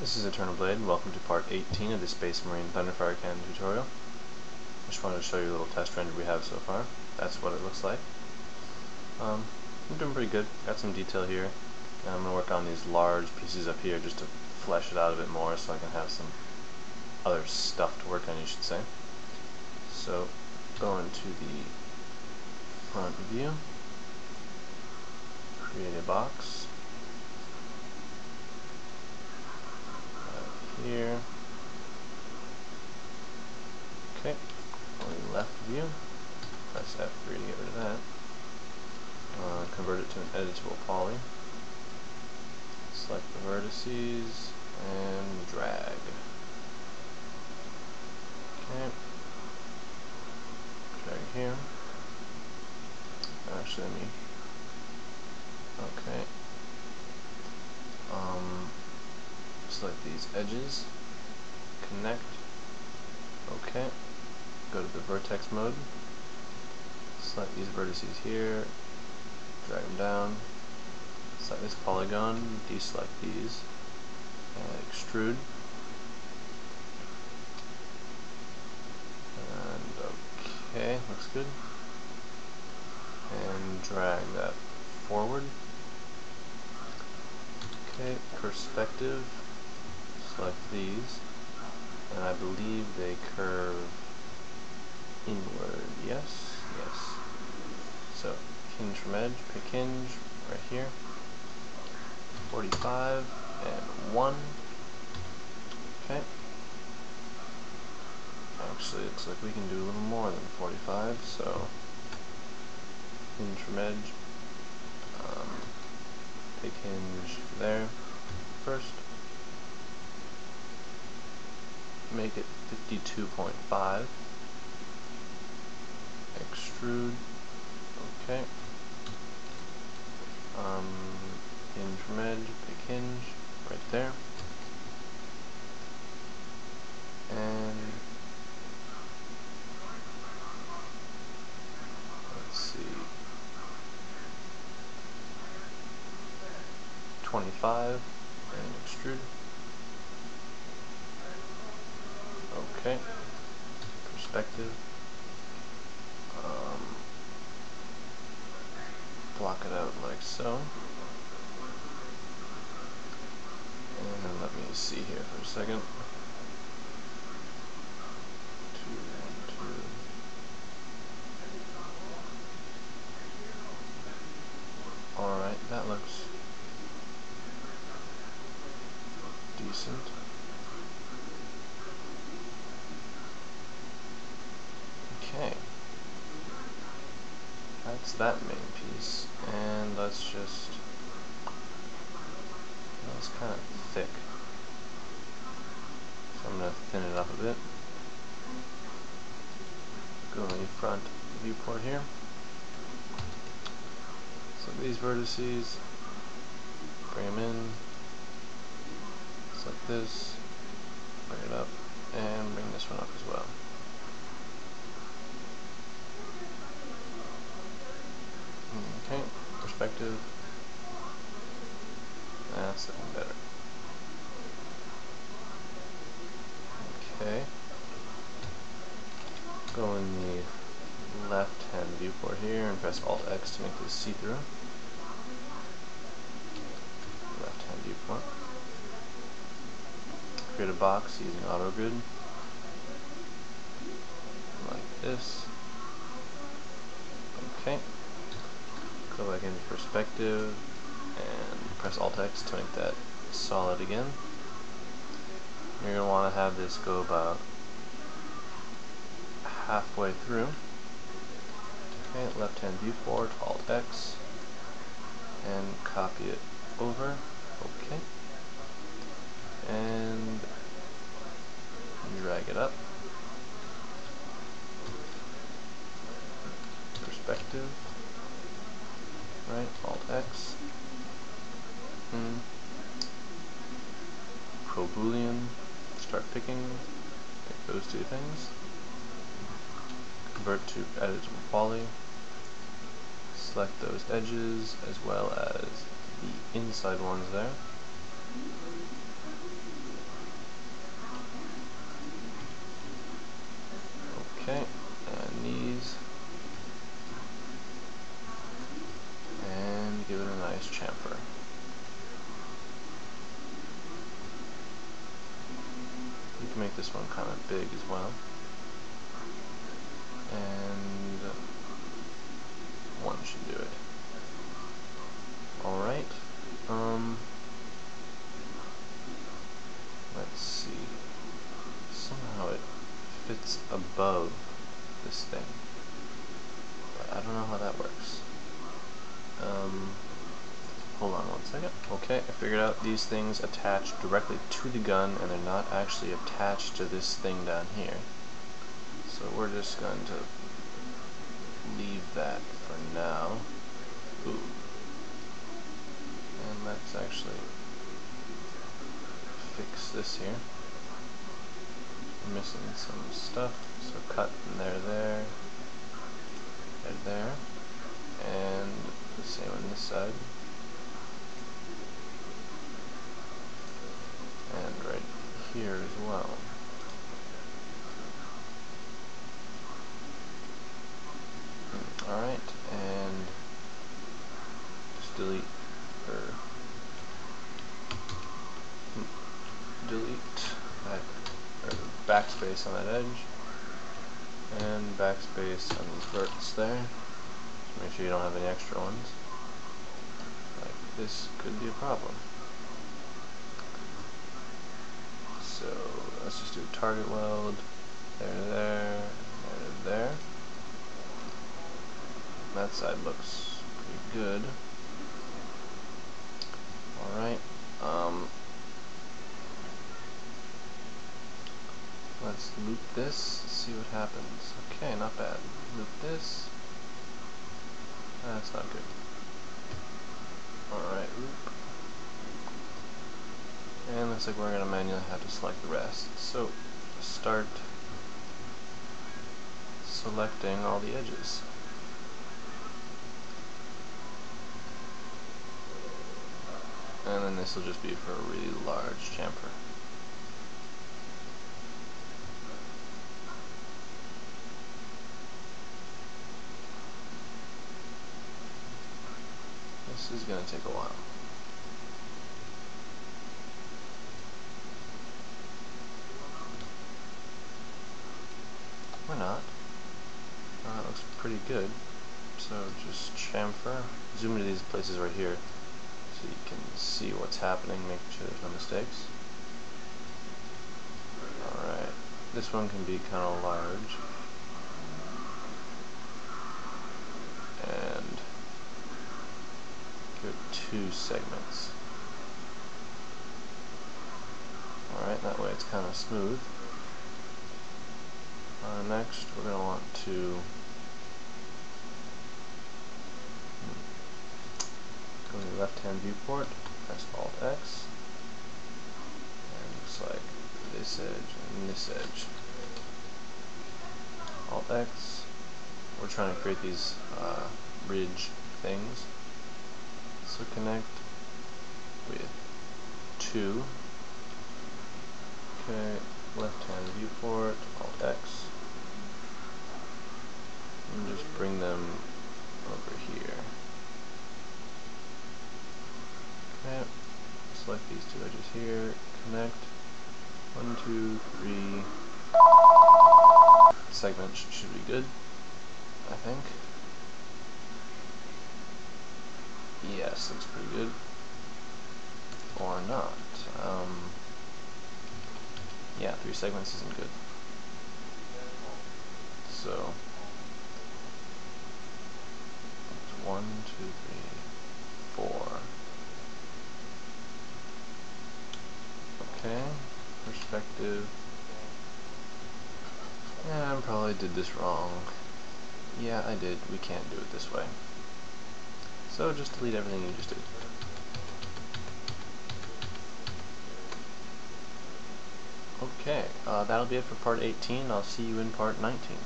This is Eternal Blade, and welcome to part 18 of the Space Marine Thunderfire Cannon tutorial. I just wanted to show you a little test render we have so far. That's what it looks like. Um, I'm doing pretty good. Got some detail here. And I'm going to work on these large pieces up here just to flesh it out a bit more so I can have some other stuff to work on, you should say. So, go into the front view, create a box, here. Okay, on left view, press F3 to get rid of that. Uh, convert it to an editable poly. Select the vertices and drag. Okay. Drag here. Actually, let me. Okay. Um, select these edges, connect, okay, go to the vertex mode, select these vertices here, drag them down, select this polygon, deselect these, and extrude, and okay, looks good, and drag that forward, okay, perspective, select these, and I believe they curve inward. Yes, yes. So, hinge from edge, pick hinge, right here. 45 and 1. Okay. Actually, looks like we can do a little more than 45, so hinge from edge, um, pick hinge there first make it 52.5 extrude. Okay. Um, hinge from edge pick hinge right there. And let's see. 25 and extrude Okay. Perspective. Um, block it out like so. And let me see here for a second. Two, one, two. Alright, that looks decent. Okay. That's that main piece. And let's just... That's kind of thick. So I'm going to thin it up a bit. Go in the front viewport here. So these vertices, bring them in, select this, bring it up, and bring this one up as well. Okay, perspective. That's looking better. Okay. Go in the left hand viewport here and press Alt X to make this see through. Left hand viewport. Create a box using auto grid. Like this. Okay go back into perspective and press Alt X to make that solid again. You're going to want to have this go about halfway through. Okay, left hand viewport, Alt X, and copy it over. Okay. And drag it up. Perspective right? Alt X. Hmm. Pro Boolean. Start picking. Pick those two things. Convert to editable poly. Select those edges as well as the inside ones there. Okay. nice chamfer. You can make this one kind of big as well. And one should do it. Alright. Um, let's see. Somehow it fits above this thing. But I don't know how that works. Um, hold on one second. Okay, I figured out these things attach directly to the gun and they're not actually attached to this thing down here. So we're just going to leave that for now. Ooh. And let's actually fix this here. I'm missing some stuff, so cut from there, there, there, there, and the same on this side. And right here as well. Alright, and just delete or delete that or backspace on that edge and backspace on these verts there. Make sure you don't have any extra ones. Like this could be a problem. So let's just target weld. There, there, there, there. That side looks pretty good. Alright. Um, let's loop this, see what happens. Okay, not bad. Loop this. That's not good. Alright, loop. And looks like we're going to manually have to select the rest. So, start selecting all the edges. And then this will just be for a really large chamfer. This is going to take a while. Or not. Uh, that looks good. So just chamfer, zoom into these places right here so you can see what's happening, make sure there's no mistakes. Alright, this one can be kind of large. And give it two segments. Alright, that way it's kind of smooth. Uh, next, we're going to want to go to the left-hand viewport, press Alt-X, and looks like this edge and this edge. Alt-X, we're trying to create these uh, ridge things So connect with 2. Okay, left hand viewport, Alt X. And just bring them over here. Okay, select these two edges here, connect. One, two, three. Segments should be good, I think. Yes, looks pretty good. Or not. Um, yeah, three segments isn't good. So, one, two, three, four. Okay, perspective. Yeah, I probably did this wrong. Yeah, I did. We can't do it this way. So just delete everything you just did. Okay, uh, that'll be it for part 18. I'll see you in part 19.